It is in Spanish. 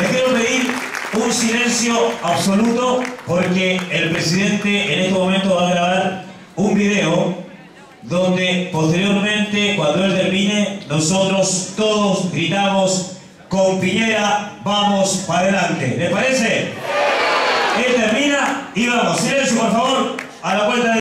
Le quiero pedir un silencio absoluto porque el presidente en este momento va a grabar un video donde posteriormente, cuando él termine, nosotros todos gritamos con Piñera, vamos para adelante. ¿Le parece? Él termina y vamos. Silencio, por favor, a la cuenta de...